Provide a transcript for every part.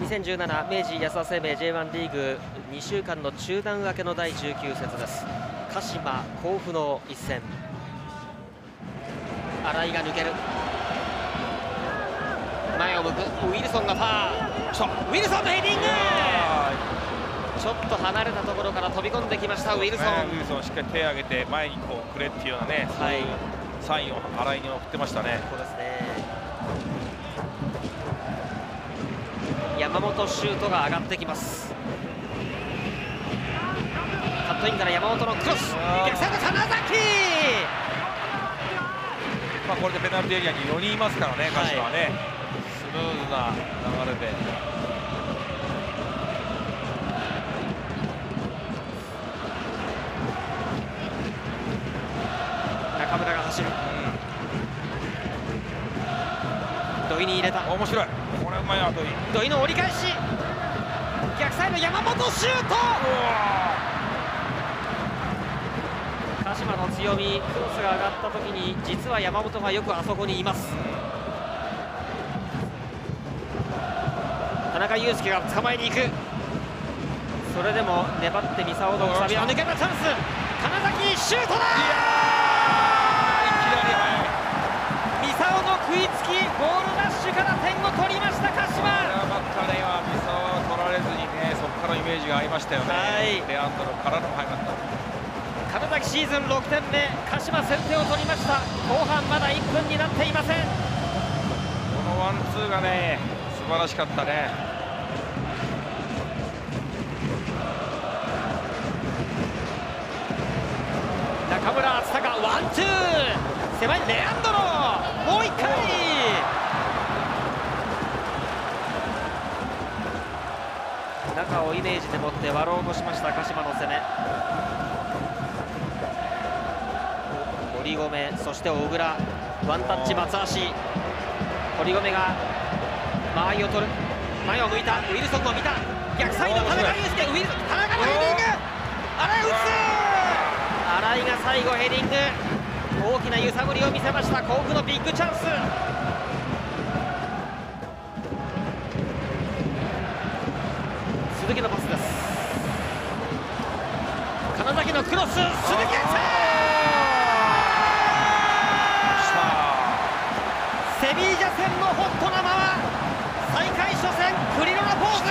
2017明治安田生命 J1 リーグ2週間の中断明けの第19節です。鹿島甲府の一戦。新井が抜ける。前を向く。ウィルソンがファーウィルソンのヘディング。ちょっと離れたところから飛び込んできましたウィルソン、ね、ウィルソンしっかり手を挙げて前にこうくれっていうようなね、はい、サインを新井に送ってましたね。そうですね山本シュートが上がってきます。カットインから山本のクロス。逆サイド金崎まあこれでペナルティーエリアに4人いますからね鹿島はね、はい、スムーズな流れで。中村が走る、うん、土井に入れた。面白いこれうまいな土井の折り返し。逆サイド山本シュート。鹿島の強みクロスが上がった時に実は山本がよくあそこにいます、田中裕介が捕まえに行く。それでも粘って三沢のくさびは抜けたチャンス。金崎シュートだ!食いつきゴールジがましたよね、はい、レアンドロからの早かった金崎シーズン6点目鹿島先手を取りました。後半まだ1分になっていません。このワンツーがね素晴らしかったね。中村敦隆ワンツー。狭い。レアンドロもう一回中をイメージで持って割ろうとしました鹿島の攻め。堀米そして小倉。ワンタッチ松足堀米が間合いを取る。前を向いた。ウィルソンを見た。逆サイド田中裕介。ウィル田中のヘディング。新井打つ新井が最後ヘディング。大きな揺さぶりを見せました。甲府のビッグチャンス鈴木のパスです。金崎のクロス鈴木セビージャ戦のホットなまま再開初戦クリロナポーズ。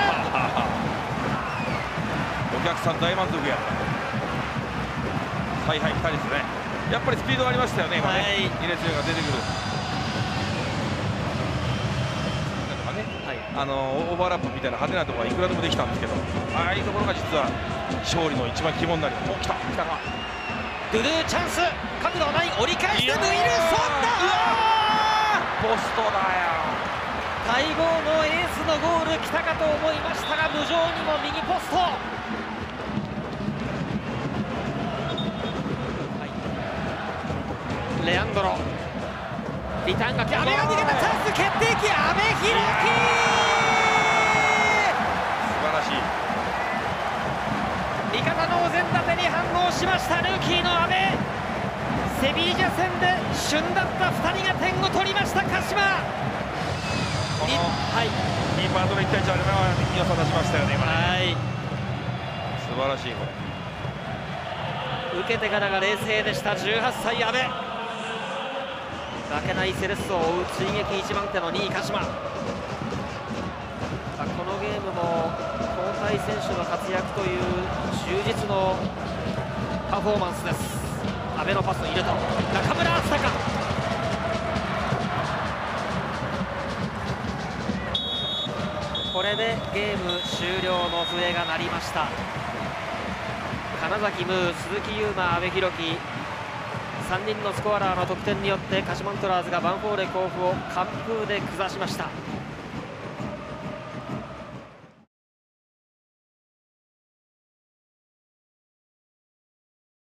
お客さん大満足や。采配来たですね。やっぱりスピードがありましたよね、今ね、はい、2列目が出てくる。ね、はい、あのオーバーラップみたいな派手なところはいくらでもできたんですけど、ああいうところが実は勝利の一番肝になり、お来た、来たか。ドゥルーチャンス、角度はない、折り返してウィルソンだポストだよ。待望のエースのゴール来たかと思いましたが無情にも右ポスト。レアンドロ。リターンが来て阿部が逃げた。チャンスしたルーキーの阿部。セビージャ戦で旬だった2人が点を取りました鹿島。このはい。キーパーとの1対1は良さ出しましたよね今ね。はい。素晴らしいこれ。受けてからが冷静でした18歳阿部。負けないセレッソを追う追撃1番手の2位鹿島。このゲームも交代選手の活躍という充実のパフォーマンスです。阿部のパスを入れた。中村敦隆これでゲーム終了の笛が鳴りました。金崎ムー鈴木優馬阿部寛樹。3人のスコアラーの得点によって鹿島アントラーズがヴァンフォーレ甲府を完封で下しました。